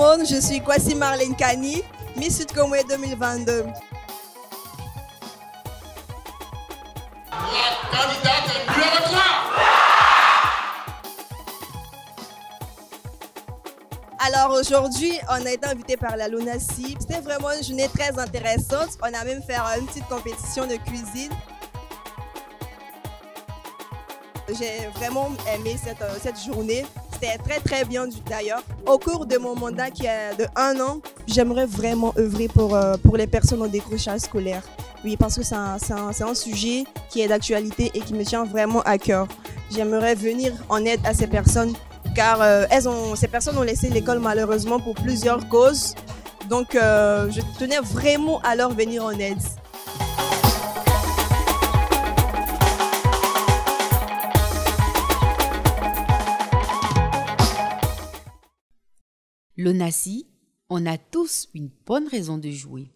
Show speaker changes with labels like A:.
A: monde, je suis Kwasi Marlène Kani, Miss Sud Congo 2022.
B: La candidate numéro 3
A: Alors aujourd'hui, on a été invité par la LUNASI. C'était vraiment une journée très intéressante. On a même fait une petite compétition de cuisine. J'ai vraiment aimé cette, euh, cette journée. C'était très très bien d'ailleurs. Au cours de mon mandat qui est de un an, j'aimerais vraiment œuvrer pour, euh, pour les personnes en décrochage scolaire. Oui, parce que c'est un, un- un sujet qui est d'actualité et qui me tient vraiment à cœur. J'aimerais venir en aide à ces personnes car euh, elles ont, ces personnes ont laissé l'école malheureusement pour plusieurs causes. Donc je tenais vraiment à leur venir en aide.
C: L'ONASI, on a tous une bonne raison de jouer.